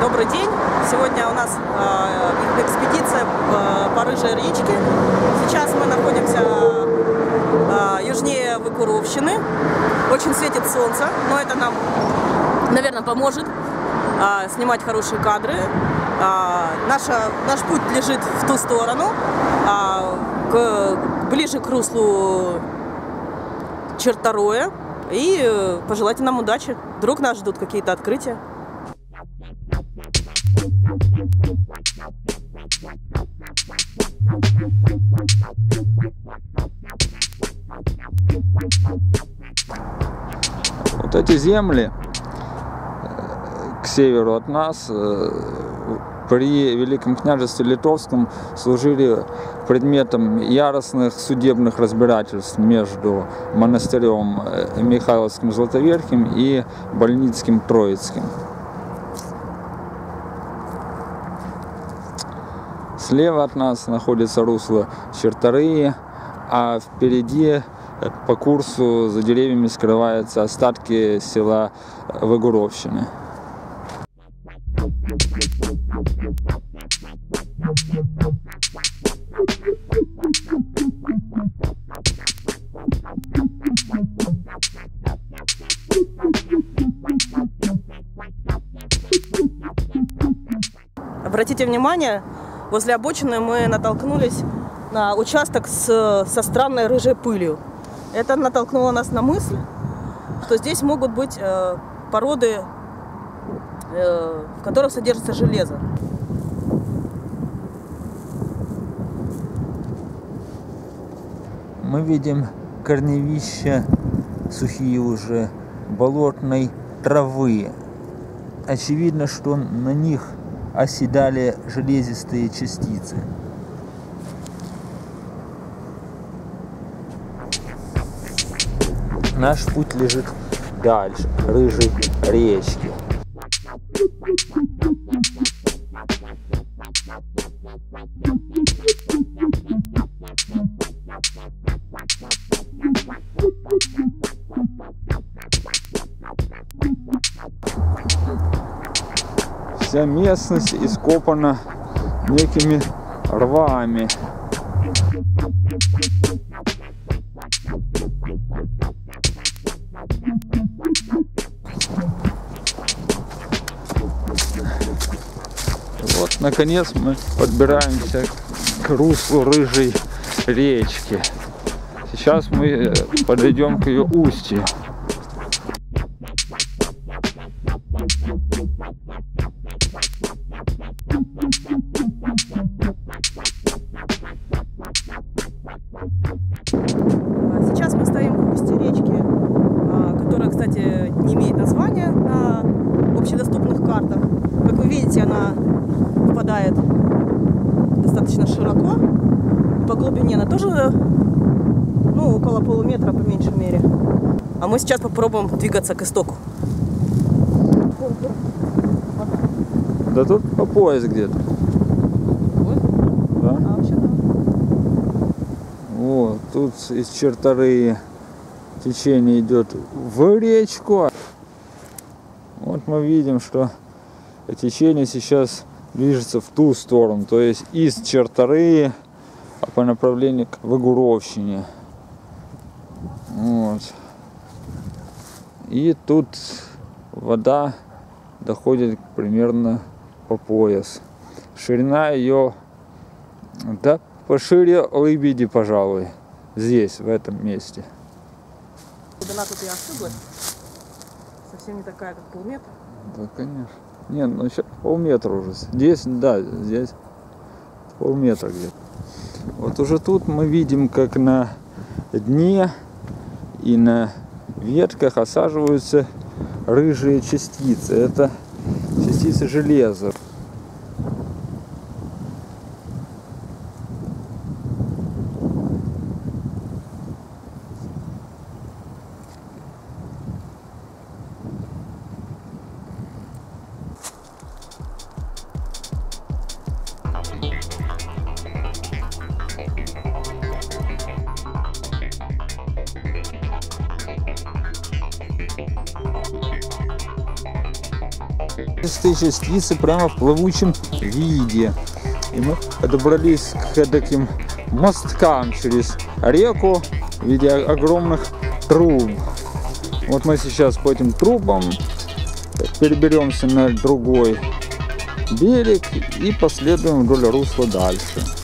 Добрый день. Сегодня у нас э, экспедиция по Рыжей речке. Сейчас мы находимся э, южнее Выкуровщины. Очень светит солнце, но это нам, наверное, поможет э, снимать хорошие кадры. Э, наша, наш путь лежит в ту сторону, э, к- ближе к руслу Чертороя. И э, пожелайте нам удачи. Вдруг нас ждут какие-то открытия. Вот эти земли э, к северу от нас э, при Великом княжестве Литовском служили предметом яростных судебных разбирательств между монастырем э, Михайловским Златоверхим и Больницким Троицким. Слева от нас находится русло Черторыи, а впереди э, по курсу за деревьями скрываются остатки села Выгуровщины. Обратите внимание, возле обочины мы натолкнулись на участок с, со странной рыжей пылью. Это натолкнуло нас на мысль, что здесь могут быть э, породы, э, в которых содержится железо. Мы видим корневища сухие уже болотной травы. Очевидно, что на них оседали железистые частицы. Наш путь лежит дальше, рыжей речке. Вся местность ископана некими рвами. Вот, наконец, мы подбираемся к руслу рыжей речки. Сейчас мы э, подойдем к ее устью. Достаточно широко. По глубине она тоже ну, около полуметра, по меньшей мере. А мы сейчас попробуем двигаться к истоку. Да тут по пояс где-то. Да? А вообще да. Вот, тут из черторы течение идет в речку. Вот мы видим, что течение сейчас движется в ту сторону, то есть из черторы а по направлению к Выгуровщине. Вот. И тут вода доходит примерно по пояс. Ширина ее да, пошире Лыбеди, пожалуй, здесь, в этом месте. Глубина тут и ошиблась. Совсем не такая, как полметра. Да, конечно. Не, ну сейчас полметра уже. Здесь, да, здесь полметра где-то. Вот уже тут мы видим, как на дне и на ветках осаживаются рыжие частицы. Это частицы железа. Чистые частицы прямо в плавучем виде. И мы подобрались к таким мосткам через реку в виде огромных труб. Вот мы сейчас по этим трубам переберемся на другой берег и последуем вдоль русла дальше.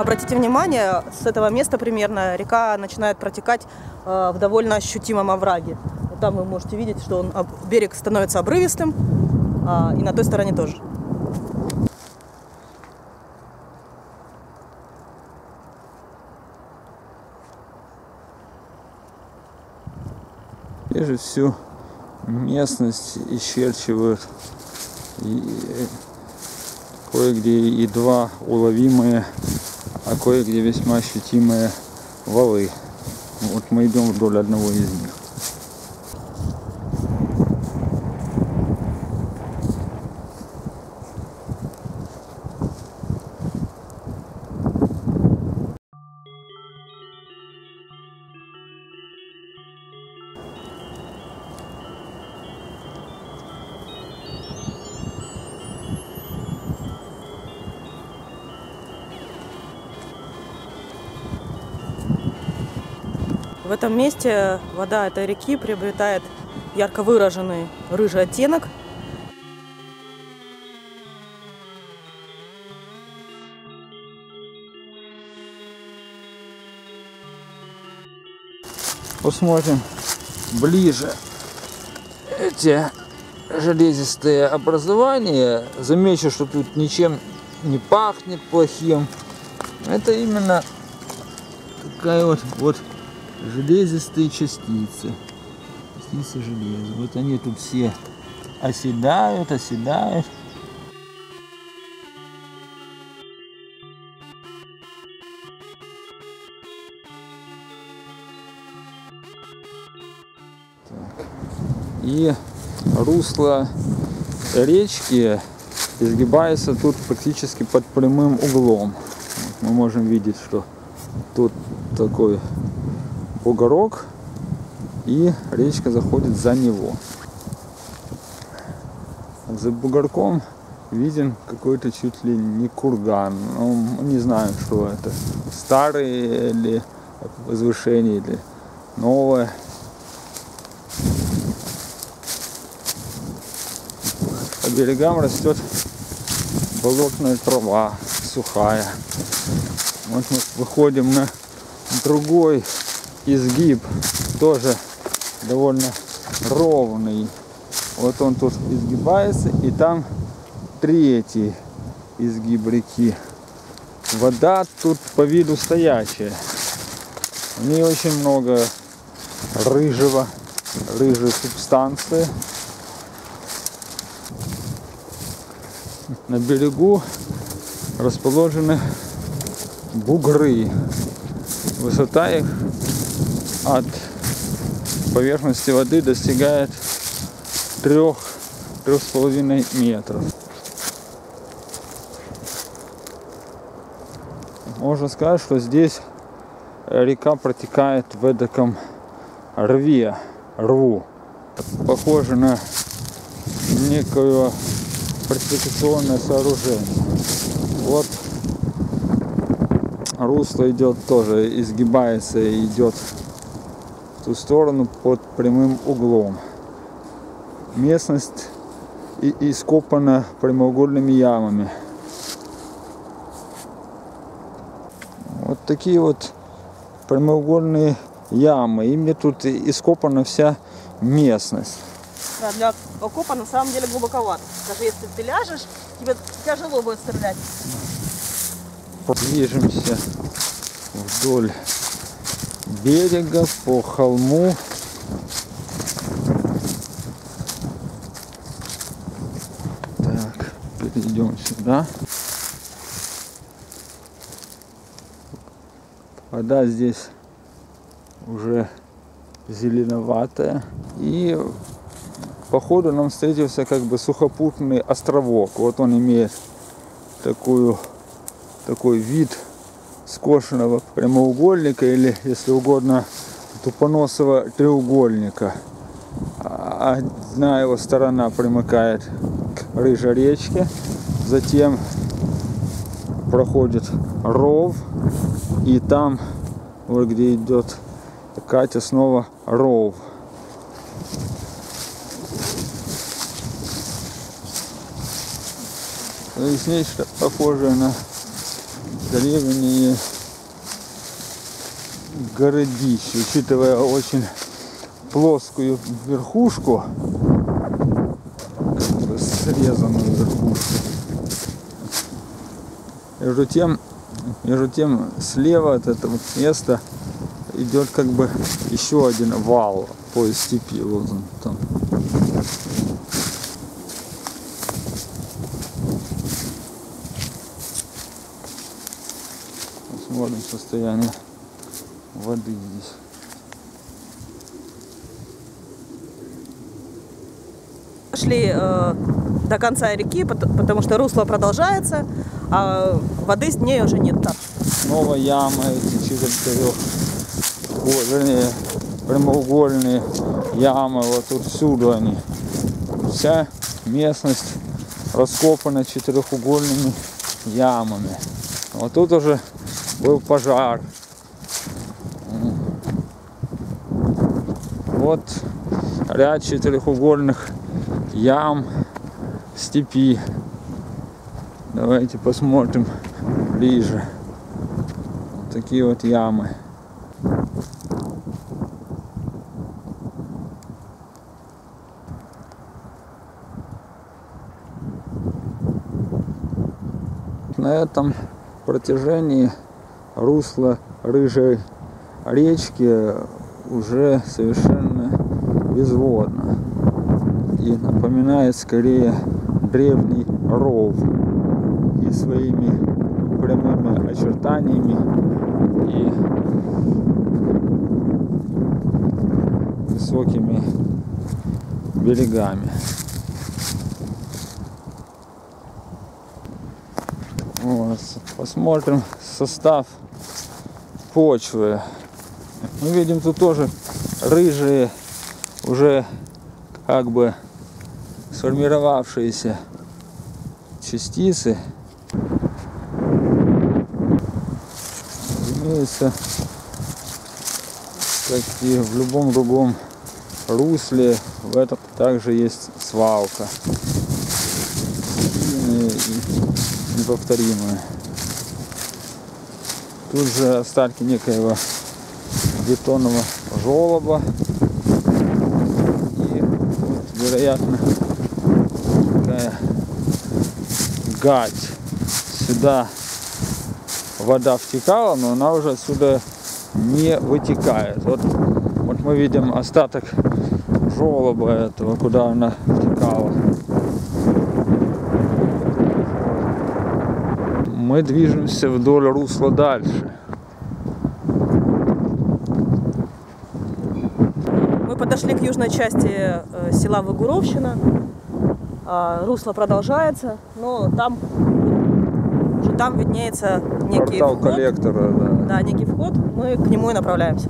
Обратите внимание, с этого места примерно река начинает протекать э, в довольно ощутимом овраге. Там вы можете видеть, что он, берег становится обрывистым, а, и на той стороне тоже. Здесь же всю местность исчерчивают и кое-где едва уловимые а кое-где весьма ощутимые валы. Вот мы идем вдоль одного из них. Этом месте вода этой реки приобретает ярко выраженный рыжий оттенок. Посмотрим ближе эти железистые образования. Замечу, что тут ничем не пахнет плохим. Это именно такая вот, вот железистые частицы. Частицы железа. Вот они тут все оседают, оседают. И русло речки изгибается тут практически под прямым углом. Мы можем видеть, что тут такой бугорок, и речка заходит за него. За бугорком виден какой-то чуть ли не курган. Ну, не знаю, что это. Старый или возвышение, или новое. По берегам растет болотная трава, сухая. Вот мы выходим на другой изгиб тоже довольно ровный. Вот он тут изгибается, и там третий изгиб реки. Вода тут по виду стоячая. В ней очень много рыжего, рыжей субстанции. На берегу расположены бугры. Высота их от поверхности воды достигает трех трех с половиной метров. Можно сказать, что здесь река протекает в эдаком рве, рву. Похоже на некое фортификационное сооружение. Вот русло идет тоже, изгибается и идет в ту сторону под прямым углом. Местность и ископана прямоугольными ямами. Вот такие вот прямоугольные ямы. Ими тут ископана вся местность. Да, для окопа на самом деле глубоковато. Даже если ты ляжешь, тебе тяжело будет стрелять. Движемся вдоль берега по холму. Так, перейдем сюда. Вода здесь уже зеленоватая. И по ходу нам встретился как бы сухопутный островок. Вот он имеет такую, такой вид скошенного прямоугольника или, если угодно, тупоносого треугольника. А одна его сторона примыкает к рыжей речке, затем проходит ров, и там, вот где идет Катя, снова ров. То есть нечто похожее на древние городище, учитывая очень плоскую верхушку, как бы срезанную верхушку. Между тем, между тем слева от этого места идет как бы еще один вал по степи. Вот он там. Посмотрим состояние воды здесь. Шли э, до конца реки, пот- потому что русло продолжается, а воды с ней уже нет. Снова ямы эти четырех, вернее, прямоугольные ямы, вот тут всюду они. Вся местность раскопана четырехугольными ямами. Вот тут уже был пожар. Вот ряд четырехугольных ям степи. Давайте посмотрим ближе. Вот такие вот ямы. На этом протяжении русла рыжей речки уже совершенно безводно и напоминает скорее древний ров и своими прямыми очертаниями и высокими берегами. Вот. Посмотрим состав почвы. Мы видим тут тоже рыжие, уже как бы сформировавшиеся частицы. Разумеется, как и в любом другом русле, в этом также есть свалка. И неповторимая. Тут же остатки некоего бетонного желоба. И вот, вероятно, такая гать. Сюда вода втекала, но она уже отсюда не вытекает. Вот, вот мы видим остаток желоба этого, куда она втекала. Мы движемся вдоль русла дальше. Мы подошли к южной части села Выгуровщина. А, русло продолжается, но там Уже там виднеется некий Портал вход. коллектора, да. Да, некий вход. Мы к нему и направляемся.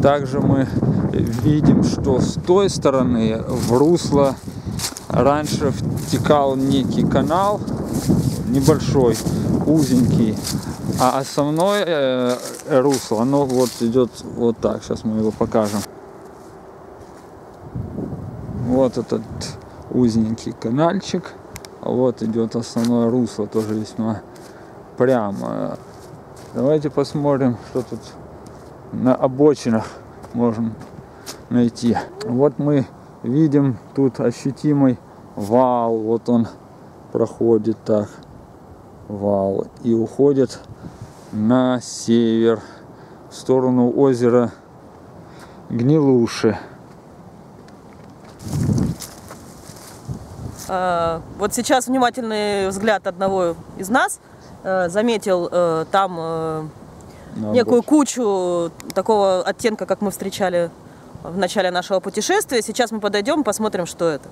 Также мы видим, что с той стороны в русло раньше втекал некий канал, небольшой, узенький, а основное э, русло, оно вот идет вот так. Сейчас мы его покажем. Вот этот узенький канальчик. А вот идет основное русло, тоже весьма прямо. Давайте посмотрим, что тут на обочинах можем найти. Вот мы видим тут ощутимый вал. Вот он проходит так. Вал. И уходит на север. В сторону озера Гнилуши. Э, Вот сейчас внимательный взгляд одного из нас э, заметил э, там некую кучу такого оттенка, как мы встречали в начале нашего путешествия. Сейчас мы подойдем, посмотрим, что это.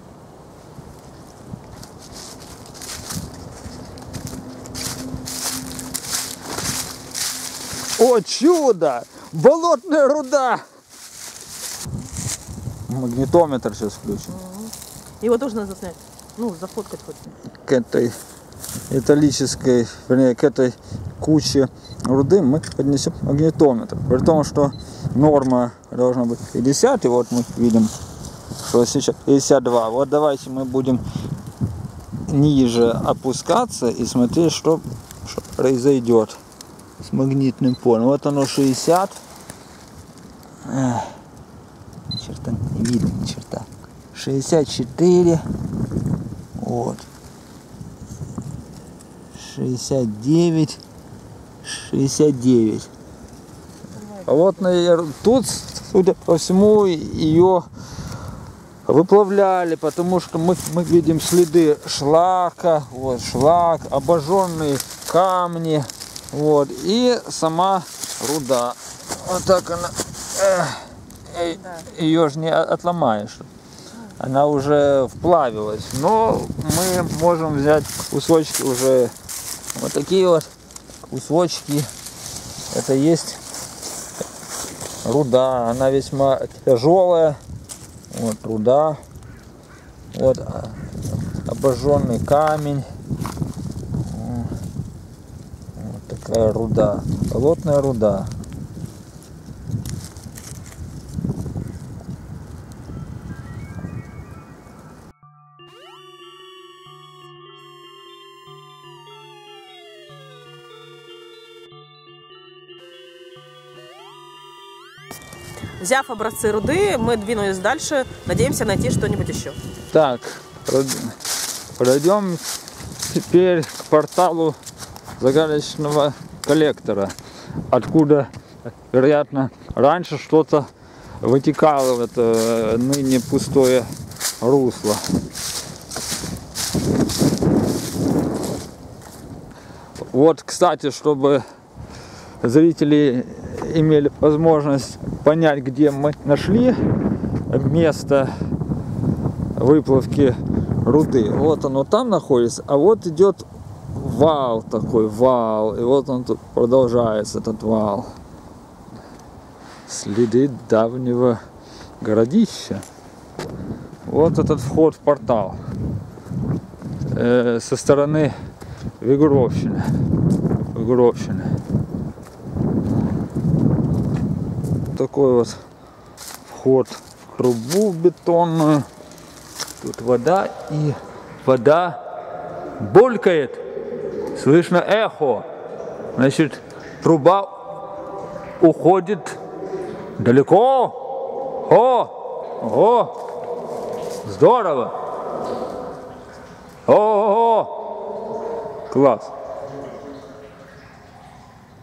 О чудо! Болотная руда! Магнитометр сейчас включим. Его тоже надо заснять. Ну, зафоткать хоть. К этой металлической, вернее, к этой куче руды мы поднесем магнитометр. При том, что норма должна быть 50, и вот мы видим, что сейчас 52. Вот давайте мы будем ниже опускаться и смотреть, что, что произойдет с магнитным полем. Вот оно 60. Эх, черта не видно, ни черта. 64. Вот. 69. 69. А вот, наверное, тут, судя по всему, ее выплавляли, потому что мы, мы видим следы шлака, вот шлак, обожженные камни, вот, и сама руда. Вот так она, ее же не отломаешь. Она уже вплавилась, но мы можем взять кусочки уже, вот такие вот кусочки. Это есть руда, она весьма тяжелая. Вот руда. Вот а, обожженный камень. Вот такая руда. Болотная руда. Взяв образцы руды, мы двинулись дальше. Надеемся найти что-нибудь еще. Так, пройд- пройдем теперь к порталу загадочного коллектора, откуда, вероятно, раньше что-то вытекало в это э, ныне пустое русло. Вот, кстати, чтобы зрители имели возможность понять, где мы нашли место выплавки руды. Вот оно там находится, а вот идет вал такой, вал, и вот он тут продолжается, этот вал. Следы давнего городища. Вот этот вход в портал э, со стороны Вигуровщины. Вигуровщины. Такой вот вход в трубу бетонную. Тут вода и вода булькает. Слышно эхо. Значит, труба уходит далеко. О, о, здорово. О, класс.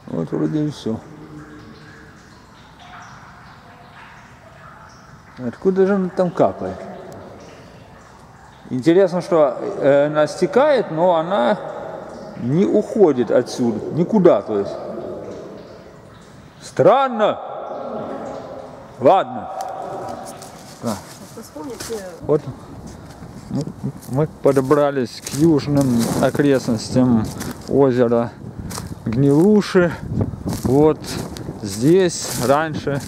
Вот вроде и все. Откуда же она там капает? Интересно, что э, она стекает, но она не уходит отсюда, никуда, то есть. Странно. Ладно. Вот Мы подобрались к южным окрестностям озера Гнилуши. Вот здесь раньше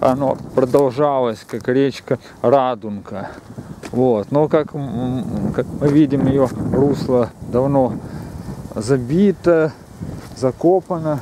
оно продолжалось как речка Радунка. Вот. Но как, как мы видим, ее русло давно забито, закопано.